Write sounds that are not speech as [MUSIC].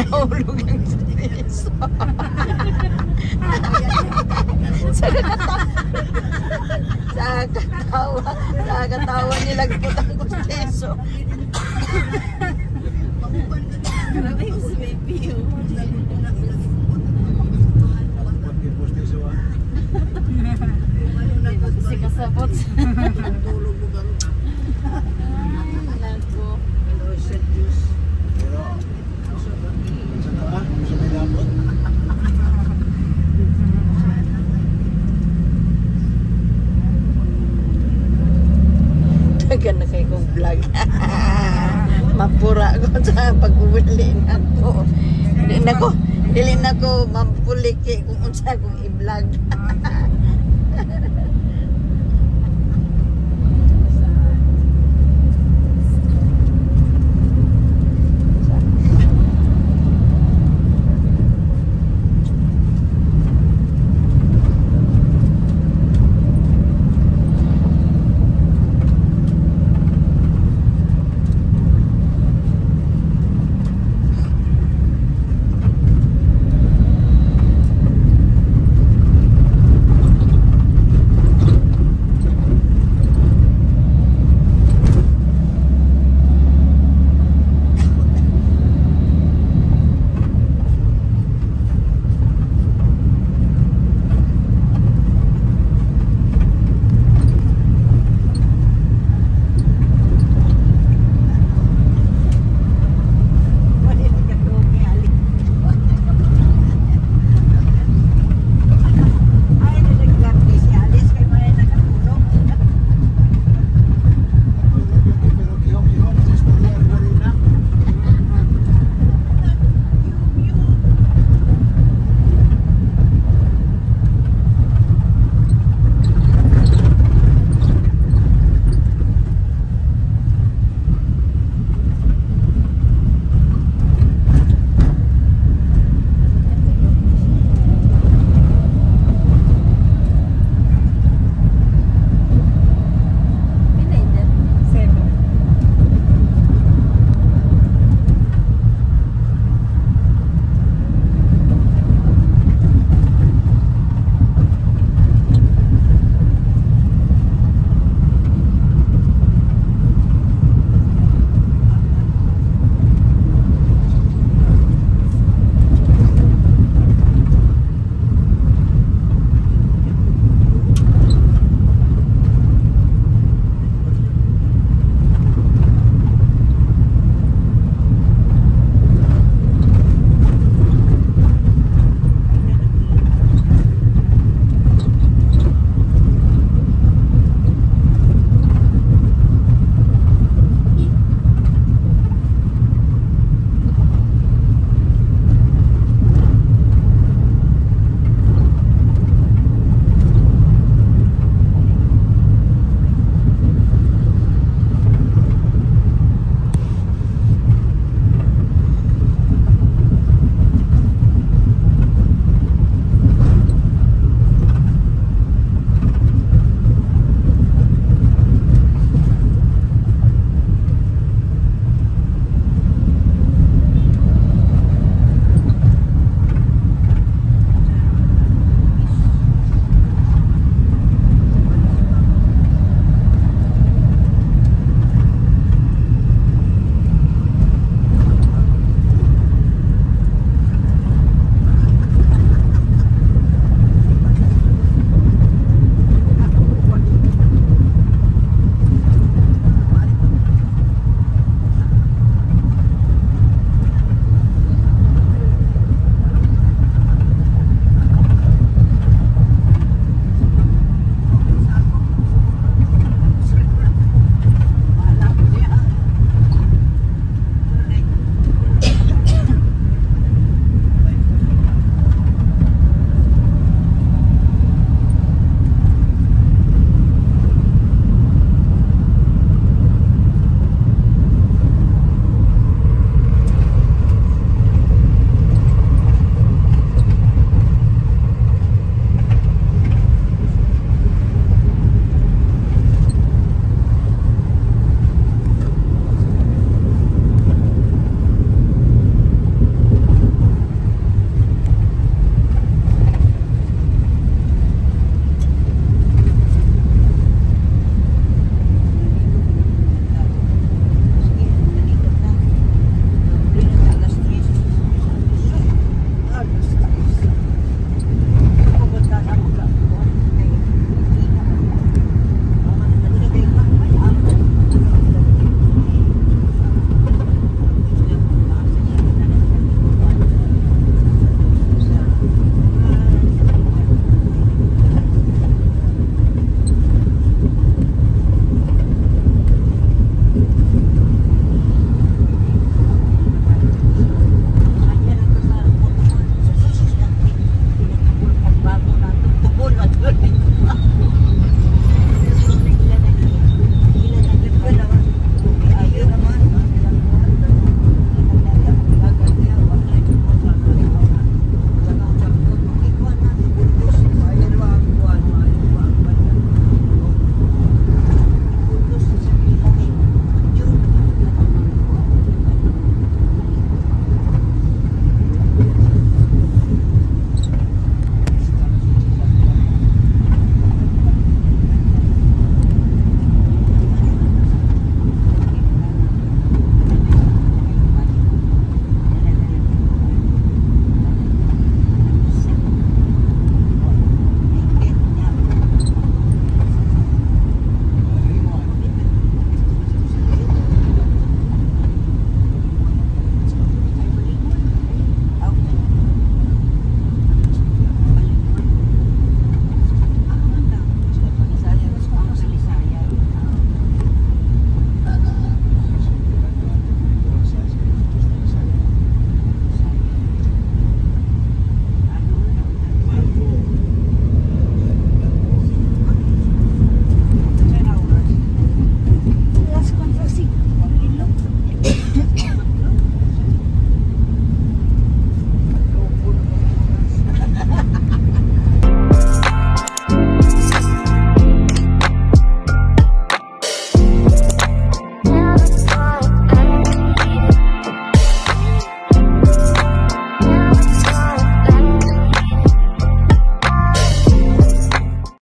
Nahulog ang piso. sa katawa. sa katawa. Sa katawa nilagpot ang piso. Grabe yung sa baby yun. Kasi kasabot. [LAUGHS] vlog. [LAUGHS] Mapura ko [LAUGHS] sa pag-uwili na ko. Dili na ko, dili na ko mampuliki kung unsa kong i-vlog. [LAUGHS]